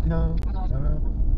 그냥 아.